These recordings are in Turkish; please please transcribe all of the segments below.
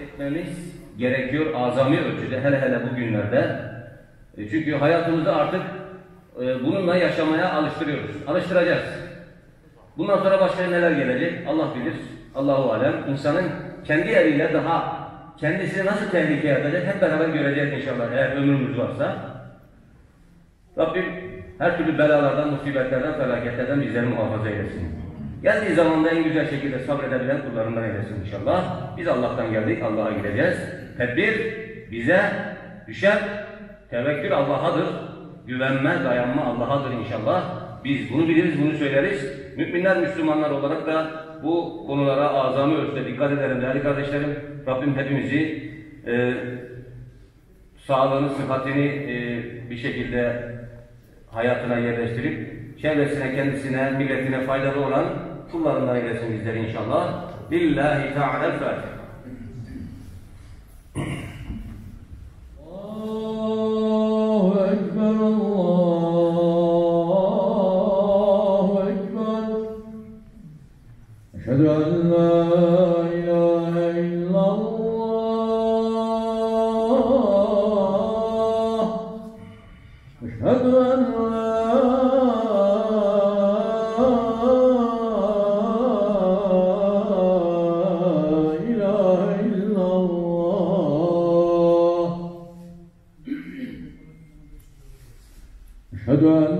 etmemiz gerekiyor azami ölçüde hele hele bu günlerde. E, Çünkü hayatımızı artık e, bununla yaşamaya alıştırıyoruz. Alıştıracağız. Bundan sonra başka neler gelecek Allah bilir. Allahu alem. İnsanın kendi eliyle daha kendisini nasıl tehlikeye atacak hep beraber göreceğiz inşallah eğer ömrümüz varsa. Rabbim her türlü belalardan, musibetlerden, felaketlerden bizleri muhafaza eylesin. Geldiği zamanda en güzel şekilde sabredebilen kullarından eylesin inşallah. Biz Allah'tan geldik, Allah'a gideceğiz. Tedbir bize düşer. Tevekkül Allah'adır. Güvenme, dayanma Allah'adır inşallah. Biz bunu biliriz, bunu söyleriz. Müminler, Müslümanlar olarak da bu konulara azami ölçüde dikkat edelim değerli kardeşlerim. Rabbim hepimizi e, sağlığını, sıhhatini e, bir şekilde hayatına yerleştirip çevresine, kendisine, milletine faydalı olan kullarından eylesin bizleri inşallah. Lillahi Teala Fatiha. Allahu Ekber Allahu Ekber Eşhedü en la ilahe illallah Eşhedü en Everyone.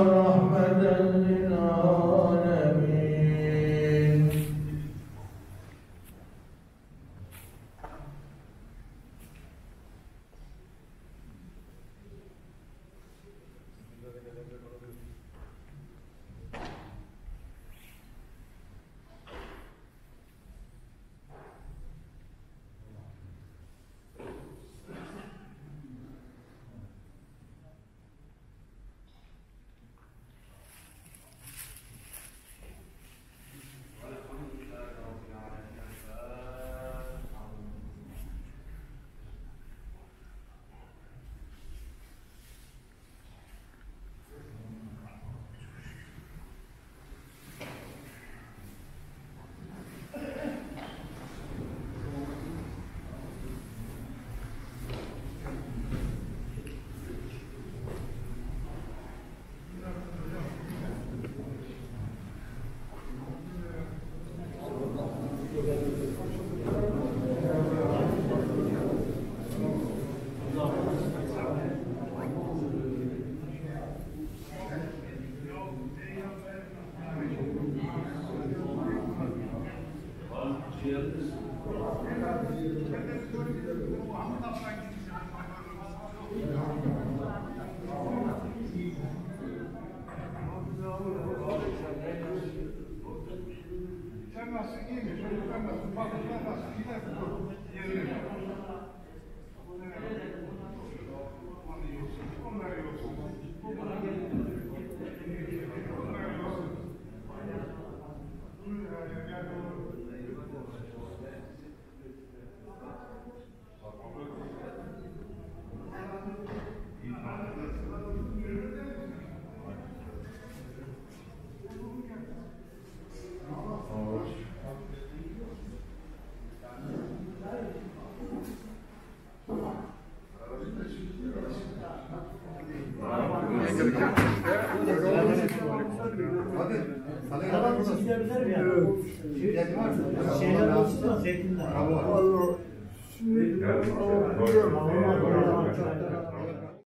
إلا Gracias. Bakın, Allah. Şimdi,